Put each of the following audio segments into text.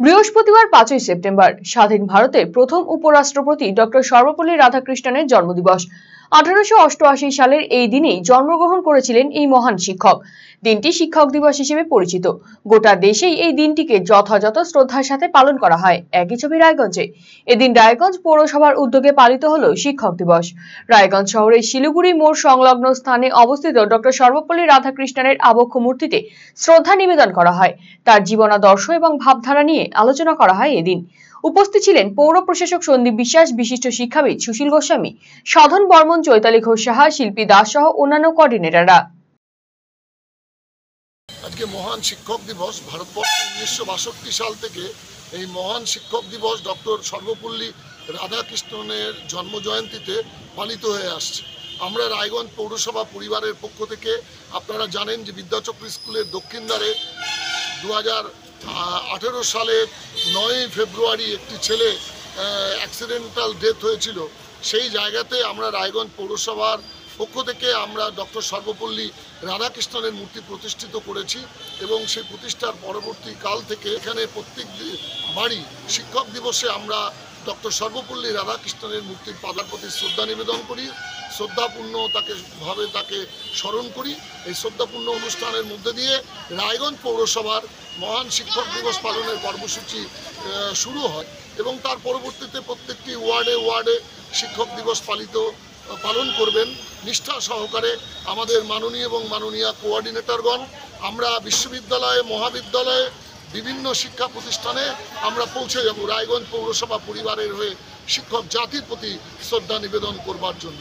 বৃহস্পতিবার পাঁচই সেপ্টেম্বর স্বাধীন ভারতের প্রথম উপরাষ্ট্রপতি ডক্টর সর্বপল্লী রাধাকৃষ্ণনের জন্মদিবস। আঠারোশো অষ্টআশি সালের এই দিনেই জন্মগ্রহণ করেছিলেন এই মহান শিক্ষক। দিনটি শিক্ষক দিবস হিসেবে পরিচিত। গোটা দেশেই এই দিনটিকে যথাযথ শ্রদ্ধার সাথে পালন করা হয়। একই ছবি রায়গঞ্জে। এদিন রায়গঞ্জ পৌরসভার উদ্যোগে পালিত হল শিক্ষক দিবস। রায়গঞ্জ শহরের শিলিগুড়ি মোড় সংলগ্ন স্থানে অবস্থিত ডক্টর সর্বপল্লী রাধাকৃষ্ণনের আবক্ষ মূর্তিতে শ্রদ্ধা নিবেদন করা হয়। তার জীবনাদর্শ এবং ভাবধারা নিয়ে আলোচনা করা হয় এদিন। উপস্থিত ছিলেন পৌর প্রশাসক সন্দীপ বিশ্বাস, বিশিষ্ট শিক্ষাবিদ সুশীল গোস্বামী, সাধন বর্মন চৈতালি ঘোষ সাহা, শিল্পী দাস সহ অন্যান্য কোঅর্ডিনেটররা আজকে মহান শিক্ষক দিবস, ভারতবর্ষে উনিশশো সাল থেকে এই মহান শিক্ষক দিবস ডক্টর সর্বপল্লী রাধাকৃষ্ণনের জন্মজয়ন্তীতে পালিত হয়ে আসছে। আমরা রায়গঞ্জ পৌরসভা পরিবারের পক্ষ থেকে আপনারা জানেন যে বিদ্যাচক্র স্কুলের দক্ষিণ দ্বারে দু হাজার আঠেরো সালের নয়ই ফেব্রুয়ারি একটি ছেলে অ্যাক্সিডেন্টাল ডেথ হয়েছিল। সেই জায়গাতে আমরা রায়গঞ্জ পৌরসভার পক্ষ থেকে আমরা ডক্টর সর্বপল্লী রাধাকৃষ্ণনের মূর্তি প্রতিষ্ঠিত করেছি এবং সেই প্রতিষ্ঠার পরবর্তী কাল থেকে এখানে প্রত্যেক বাড়ি শিক্ষক দিবসে আমরা ডক্টর সর্বপল্লী রাধাকৃষ্ণনের মূর্তির পাদার প্রতি শ্রদ্ধা নিবেদন করি, শ্রদ্ধাপূর্ণ তাকে ভাবে তাকে স্মরণ করি। এই শ্রদ্ধাপূর্ণ অনুষ্ঠানের মধ্যে দিয়ে রায়গঞ্জ পৌরসভার মহান শিক্ষক দিবস পালনের কর্মসূচি শুরু হয় এবং তার পরবর্তীতে প্রত্যেকটি ওয়ার্ডে ওয়ার্ডে শিক্ষক দিবস পালিত, পালন করবেন। নিষ্ঠা সহকারে আমাদের মাননীয় এবং মাননীয় কোঅর্ডিনেটরগণ, আমরা বিশ্ববিদ্যালয়ে, মহাবিদ্যালয়ে, বিভিন্ন শিক্ষা প্রতিষ্ঠানে আমরা পৌঁছে যাব রায়গঞ্জ পৌরসভা পরিবারের হয়ে শিক্ষক জাতির প্রতি শ্রদ্ধা নিবেদন করবার জন্য।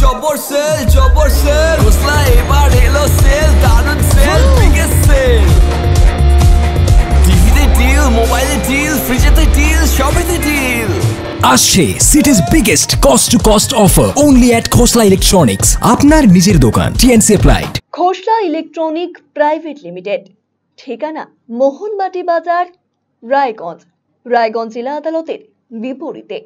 জবর সেল জবর সেল। এবার এলো সেল সেল। আসছে city's biggest cost to cost offer only at Khosla electronics আপনার নিজের দোকান TNC applied Khosla electronic private limited ঠিকানা মোহনবাটি বাজার রায়গঞ্জ রায়গঞ্জ জেলা আদালতের বিপরীতে।